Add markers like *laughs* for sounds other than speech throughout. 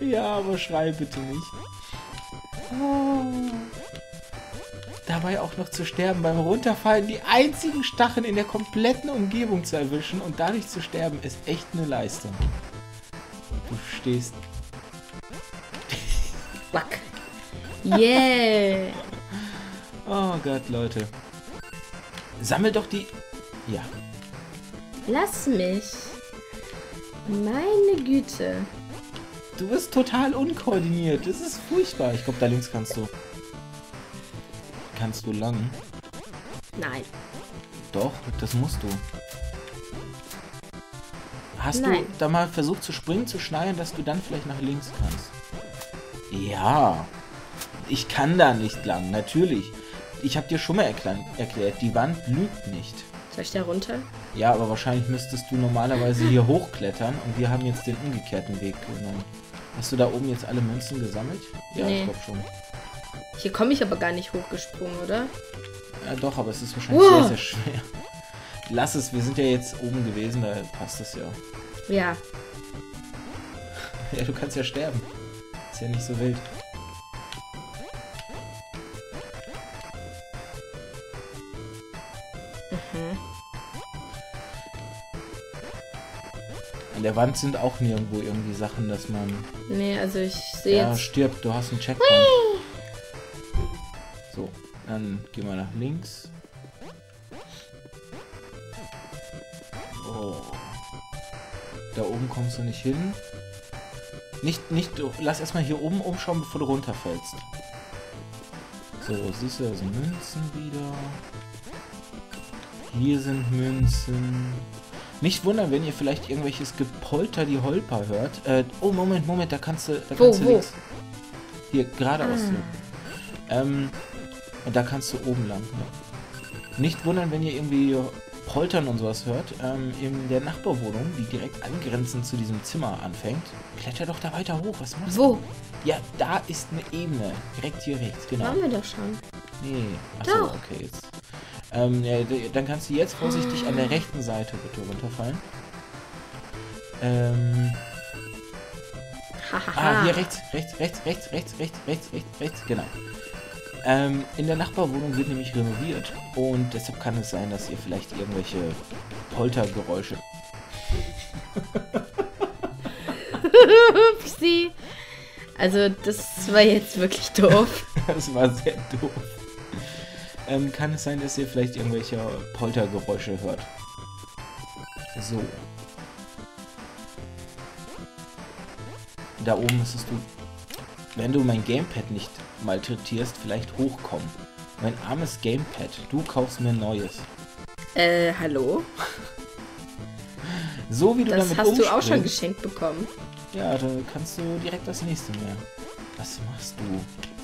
Ja, aber schrei bitte nicht. Oh. Dabei auch noch zu sterben beim Runterfallen, die einzigen Stacheln in der kompletten Umgebung zu erwischen und dadurch zu sterben, ist echt eine Leistung. Du stehst. *laughs* Fuck. Yeah. Oh Gott, Leute. Sammel doch die. Ja. Lass mich. Meine Güte. Du bist total unkoordiniert. Das ist furchtbar. Ich glaube, da links kannst du. Kannst du lang? Nein. Doch, das musst du. Hast Nein. du da mal versucht zu springen, zu schneiden, dass du dann vielleicht nach links kannst? Ja. Ich kann da nicht lang, natürlich. Ich habe dir schon mal erklärt, erklärt, die Wand lügt nicht. Soll ich da runter? Ja, aber wahrscheinlich müsstest du normalerweise hier hochklettern und wir haben jetzt den umgekehrten Weg genommen. Hast du da oben jetzt alle Münzen gesammelt? Ja, Nee. ich glaube schon. Hier komme ich aber gar nicht hochgesprungen, oder? Ja, doch, aber es ist wahrscheinlich Wow. sehr, sehr schwer. Lass es, wir sind ja jetzt oben gewesen, da passt es ja. Ja. Ja, du kannst ja sterben. Ist ja nicht so wild. An der Wand sind auch nirgendwo irgendwie Sachen, dass man... Nee, also ich sehe Ja, jetzt. stirbt, du hast einen Checkpoint. So, dann gehen wir nach links. Oh. Da oben kommst du nicht hin. Nicht, nicht, du- lass erstmal hier oben umschauen, bevor du runterfällst. So, siehst du, da sind Münzen wieder. Hier sind Münzen. Nicht wundern, wenn ihr vielleicht irgendwelches Gepolter die Holper hört. Äh, oh, Moment, Moment, da kannst du, da Wo, kannst du wo? links. Hier, geradeaus. Ah. Ähm, und da kannst du oben lang. Ja. Nicht wundern, wenn ihr irgendwie Poltern und sowas hört. Ähm, in der Nachbarwohnung, die direkt angrenzend zu diesem Zimmer anfängt. Kletter doch da weiter hoch. Was machst Wo? du? Ja, da ist eine Ebene. Direkt hier rechts, genau. Waren wir doch schon. Nee. Achso, okay, jetzt. Ähm, ja, dann kannst du jetzt vorsichtig an der rechten Seite bitte runterfallen. Ähm. Ah, hier rechts, rechts, rechts, rechts, rechts, rechts, rechts, rechts, rechts, genau. Ähm, in der Nachbarwohnung wird nämlich renoviert und deshalb kann es sein, dass ihr vielleicht irgendwelche Poltergeräusche. *laughs* Upsi. Also, das war jetzt wirklich doof. *laughs* das war sehr doof. Ähm, kann es sein, dass ihr vielleicht irgendwelche Poltergeräusche hört? So. Da oben müsstest du, wenn du mein Gamepad nicht malträtierst, vielleicht hochkommen. Mein armes Gamepad. Du kaufst mir ein neues. Äh, hallo? So wie du Das damit hast du auch schon geschenkt bekommen. Ja, da kannst du direkt das nächste mehr. Was machst du?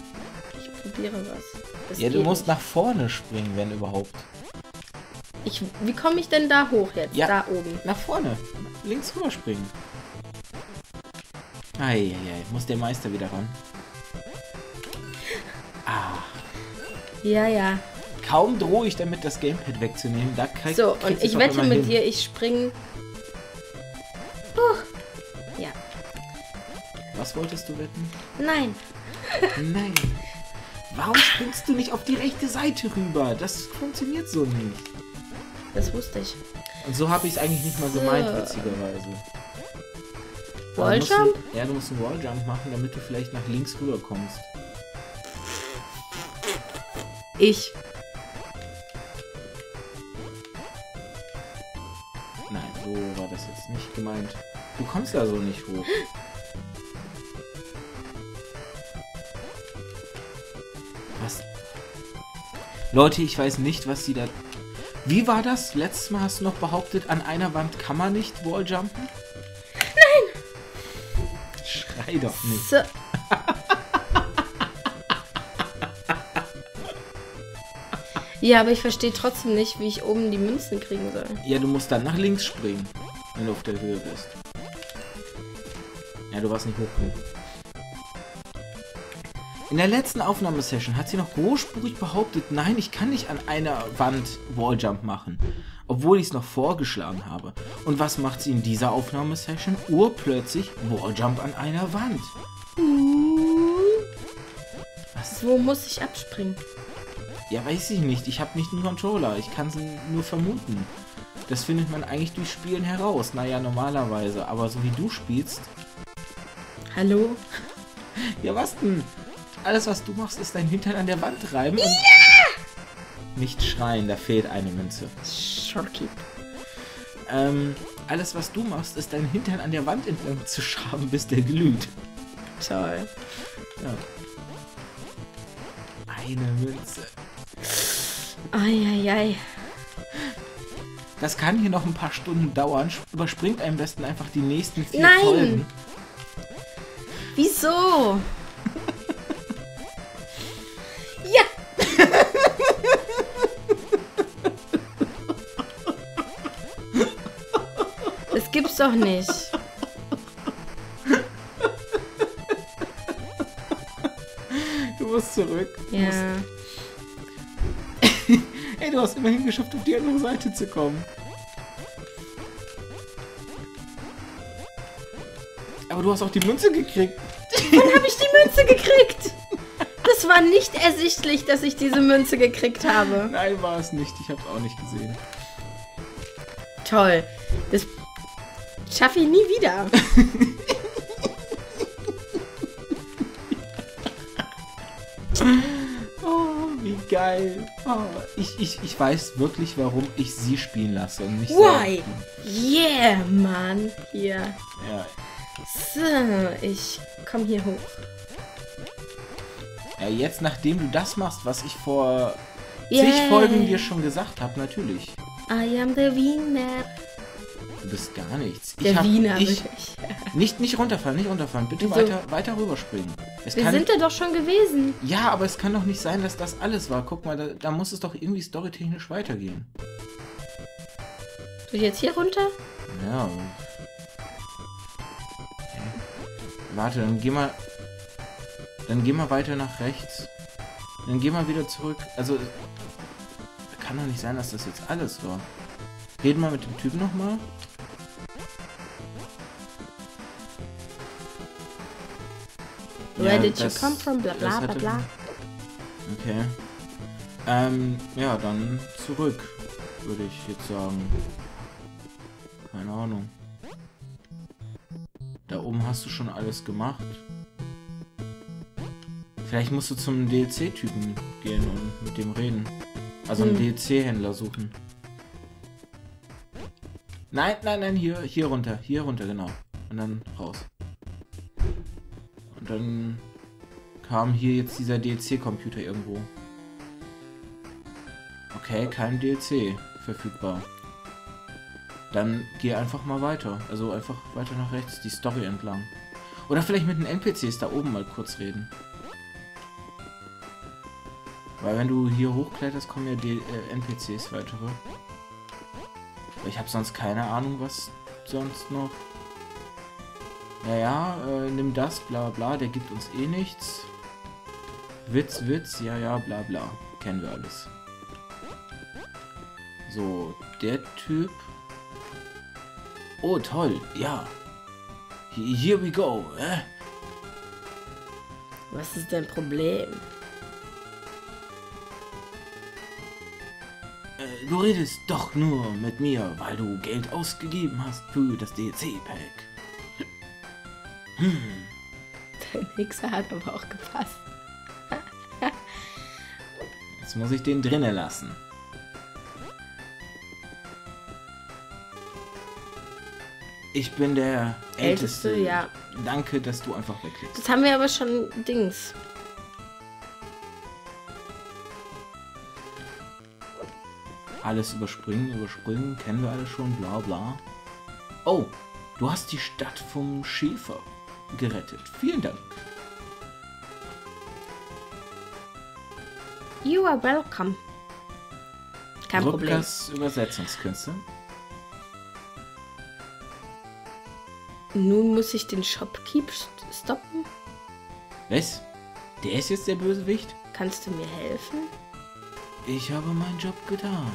Probiere was. Das Ja, du musst nicht. nach vorne springen, wenn überhaupt. Ich, wie komme ich denn da hoch jetzt? Ja. Da oben. Nach vorne. Links rüber springen. Eieiei, muss der Meister wieder ran. Ah, Ja, ja. kaum drohe ich damit, das Gamepad wegzunehmen. Da krieg, So, und ich wette mit hin. dir, ich springe. Huch. Ja. Was wolltest du wetten? Nein. Nein. Warum springst du nicht auf die rechte Seite rüber? Das funktioniert so nicht. Das wusste ich. Und so habe ich es eigentlich nicht mal gemeint, So. witzigerweise. Du musst Walljump? Ja, du musst einen Walljump machen, damit du vielleicht nach links rüber kommst. Ich. Nein, so war das jetzt nicht gemeint. Du kommst da so nicht hoch. *laughs* Leute, ich weiß nicht, was sie da... Wie war das? Letztes Mal hast du noch behauptet, an einer Wand kann man nicht Walljumpen? Nein! Schrei doch nicht. So. *laughs* Ja, aber ich verstehe trotzdem nicht, wie ich oben die Münzen kriegen soll. Ja, du musst dann nach links springen, wenn du auf der Höhe bist. Ja, du warst nicht hoch genug. In der letzten Aufnahmesession hat sie noch großspurig behauptet, nein, ich kann nicht an einer Wand Walljump machen. obwohl ich es noch vorgeschlagen habe. Und was macht sie in dieser Aufnahmesession? Urplötzlich Walljump an einer Wand. Was? Wo muss ich abspringen? Ja, weiß ich nicht. Ich habe nicht einen Controller. Ich kann es nur vermuten. Das findet man eigentlich durch Spielen heraus. Naja, normalerweise. Aber so wie du spielst. Hallo? Ja, was denn? Alles, was du machst, ist dein Hintern an der Wand reiben. Ja! Nicht schreien, da fehlt eine Münze. Shortkeep. Ähm, alles, was du machst, ist dein Hintern an der Wand entlang zu schaben, bis der glüht. Toll. Ja. Eine Münze. Eieiei. Das kann hier noch ein paar Stunden dauern. Überspringt am besten einfach die nächsten vier Nein. Folgen. Wieso? Doch nicht. Du musst zurück. Du Ja. musst *laughs* Ey, du hast immerhin geschafft, auf die andere Seite zu kommen. Aber du hast auch die Münze gekriegt. Wann habe ich die Münze gekriegt? Das war nicht ersichtlich, dass ich diese Münze gekriegt habe. Nein, war es nicht. Ich hab's auch nicht gesehen. Toll. Das schaffe ich nie wieder. *laughs* Oh, wie geil. Oh, ich, ich, ich weiß wirklich, warum ich sie spielen lasse und nicht Why? Yeah, Mann. Hier. Ja. So, ich komme hier hoch. ja, jetzt nachdem du das machst, was ich vor Yay. zig Folgen dir schon gesagt habe, natürlich. I am the Wiener. Du bist gar nichts. Der ich hab, Wiener ich, wirklich. Nicht, nicht runterfallen, nicht runterfallen. Bitte Wieso? weiter, weiter rüberspringen. Es Wir kann, sind da doch schon gewesen. ja, aber es kann doch nicht sein, dass das alles war. Guck mal, da, da muss es doch irgendwie storytechnisch weitergehen. Ich jetzt hier runter? Ja. Warte, dann geh mal. Dann geh mal weiter nach rechts. Dann geh mal wieder zurück. Also. Kann doch nicht sein, dass das jetzt alles war. Reden wir mit dem Typen nochmal. Where did you das- come from? Bla bla bla bla. Okay. Ähm, ja, dann zurück, würde ich jetzt sagen. Keine Ahnung. Da oben hast du schon alles gemacht. Vielleicht musst du zum DLC-Typen gehen und mit dem reden. Also einen Hm. DLC-Händler suchen. Nein, nein, nein, hier, hier runter, hier runter, genau. Und dann raus. Und dann kam hier jetzt dieser DLC-Computer irgendwo. Okay, kein DLC verfügbar. Dann geh einfach mal weiter. Also einfach weiter nach rechts, die Story entlang. Oder vielleicht mit den NPCs da oben mal kurz reden. Weil wenn du hier hochkletterst, kommen ja die äh, NPCs weitere. Ich habe sonst keine Ahnung, was sonst noch. Naja, äh, nimm das, bla bla, der gibt uns eh nichts. Witz, Witz, ja, ja, bla bla. Kennen wir alles. So, der Typ. Oh, toll, ja. He- Here we go. Äh? Was ist dein Problem? Äh, du redest doch nur mit mir, weil du Geld ausgegeben hast für das DLC-Pack. Hm. Dein Mixer hat aber auch gepasst. Jetzt muss ich den drinnen lassen. Ich bin der Älteste. Älteste, ja. Danke, dass du einfach wegklickst. Das haben wir aber schon Dings. Alles überspringen, überspringen, kennen wir alle schon, bla bla. Oh, du hast die Stadt vom Schäfer gerettet. Vielen Dank. You are welcome. Kein Problem. Rübkers Übersetzungskünste. Nun muss ich den Shopkeep st stoppen. Was? Der ist jetzt der Bösewicht? Kannst du mir helfen? Ich habe meinen Job getan.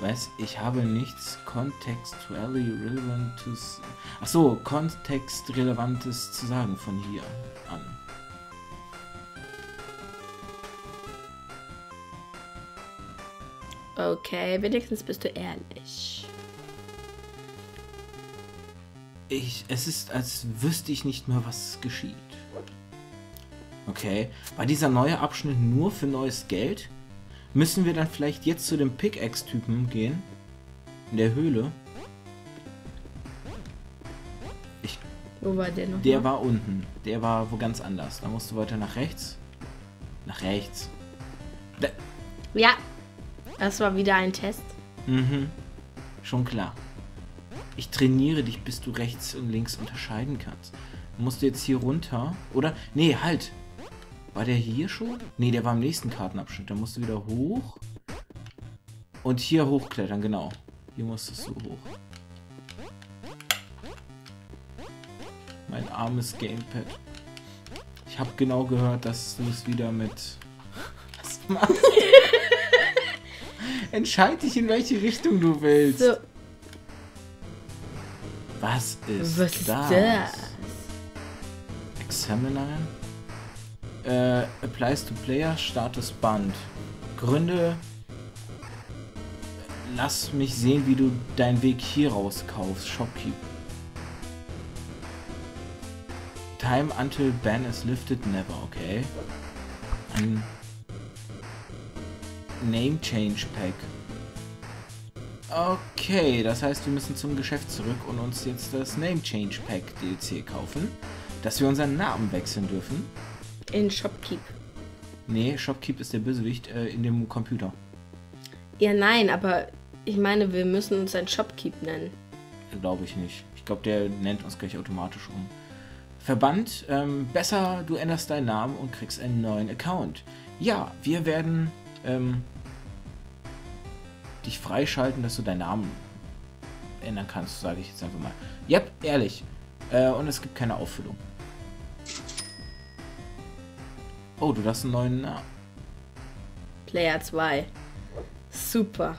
Was? Ich habe nichts contextually relevant to... s- Ach so, kontextrelevantes zu sagen von hier an. Okay, wenigstens bist du ehrlich. Ich, es ist, als wüsste ich nicht mehr, was geschieht. Okay, war dieser neue Abschnitt nur für neues Geld? Müssen wir dann vielleicht jetzt zu dem Pickaxe-Typen gehen? In der Höhle? Ich, Wo war der noch? der mal? war unten. Der war wo ganz anders. Da musst du weiter nach rechts. Nach rechts. Da, Ja, das war wieder ein Test. Mhm. Schon klar. Ich trainiere dich, bis du rechts und links unterscheiden kannst. Musst du jetzt hier runter? Oder? Nee, halt. War der hier schon? Nee, der war im nächsten Kartenabschnitt. Da musst du wieder hoch. Und hier hochklettern, genau. Hier musstest du hoch. Mein armes Gamepad. Ich habe genau gehört, dass du es wieder mit... *laughs* Was machst du? Entscheid dich, in welche Richtung du willst. So, Was ist was ist das? das? Äh, applies to Player Status Band. Gründe. Lass mich sehen, wie du deinen Weg hier rauskaufst. Shopkeep. Time until ban is lifted, never, okay. Ein Name Change Pack. Okay, das heißt, wir müssen zum Geschäft zurück und uns jetzt das Name Change Pack DLC kaufen, dass wir unseren Namen wechseln dürfen. In Shopkeep. Nee, Shopkeep ist der Bösewicht äh, in dem Computer. Ja, nein, aber ich meine, wir müssen uns ein Shopkeep nennen. Glaube ich nicht. Ich glaube, der nennt uns gleich automatisch um. Verband, ähm, besser, du änderst deinen Namen und kriegst einen neuen Account. Ja, wir werden ähm, dich freischalten, dass du deinen Namen ändern kannst, sage ich jetzt einfach mal. Yep, ehrlich. Äh, und es gibt keine Auffüllung. Oh, du hast einen neuen Namen. Player 2. Super.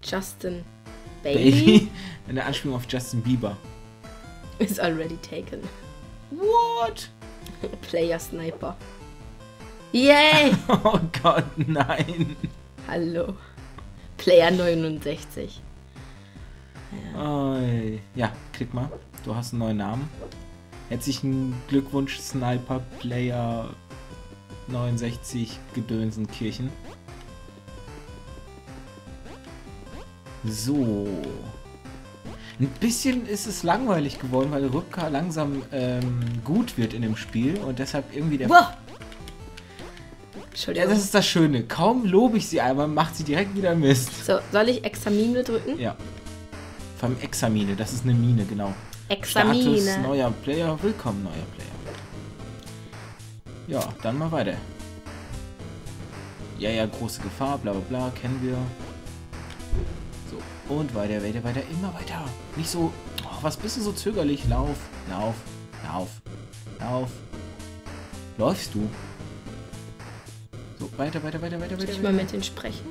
Justin Bailey Baby. Eine Anspielung auf Justin Bieber. is already taken. What? Player Sniper. Yay! *laughs* Oh Gott, nein. Hallo. Player 69. Oi. Ja, klick mal. Du hast einen neuen Namen. Herzlichen Glückwunsch, Sniper Player 69 Gedönsenkirchen. So. Ein bisschen ist es langweilig geworden, weil Rückka langsam ähm, gut wird in dem Spiel und deshalb irgendwie der. Wow! Ja, das ist das Schöne. Kaum lobe ich sie einmal, macht sie direkt wieder Mist. so, soll ich Examine drücken? Ja. Vor allem Examine, das ist eine Mine, genau. Status Examine. neuer Player, willkommen neuer Player. Ja, dann mal weiter. Ja, ja, große Gefahr, bla bla bla, kennen wir. So, und weiter, weiter, weiter, immer weiter. Nicht so, oh, was bist du so zögerlich? Lauf, lauf, lauf, lauf. Läufst du? So, weiter, weiter, weiter, weiter, Soll weiter. ich mal mit denen sprechen?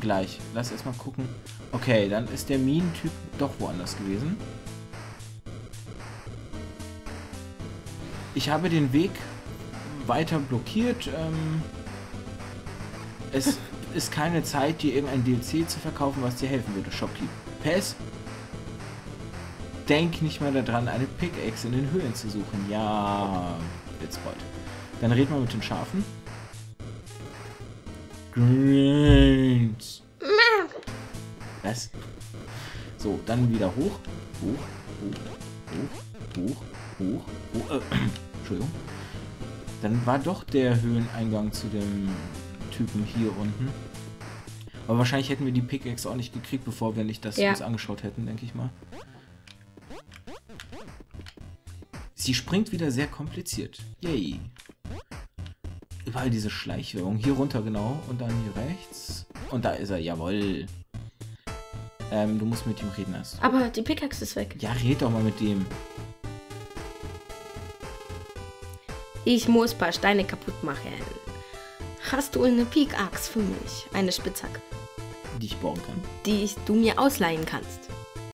Gleich. Lass erstmal gucken. Okay, dann ist der Minentyp doch woanders gewesen. Ich habe den Weg weiter blockiert. Ähm, es ist keine Zeit, dir irgendein DLC zu verkaufen, was dir helfen würde. Shopkeep. PS. Denk nicht mehr daran, eine Pickaxe in den Höhlen zu suchen. Ja, jetzt bald. Dann reden wir mit den Schafen. Greens. Was? So, dann wieder hoch. Hoch, hoch, hoch, hoch, hoch, hoch. Äh, Entschuldigung. Dann war doch der Höhleneingang zu dem Typen hier unten. Aber wahrscheinlich hätten wir die Pickaxe auch nicht gekriegt, bevor wir nicht das Ja. uns angeschaut hätten, denke ich mal. Sie springt wieder sehr kompliziert. Yay. Überall diese Schleichwerbung. Hier runter genau und dann hier rechts. Und da ist er, jawoll. Ähm, du musst mit ihm reden erst. Aber die Pickaxe ist weg. Ja, red doch mal mit dem. Ich muss ein paar Steine kaputt machen. Hast du eine Pickaxe für mich? Eine Spitzhacke, Die ich bauen kann. die ich, du mir ausleihen kannst.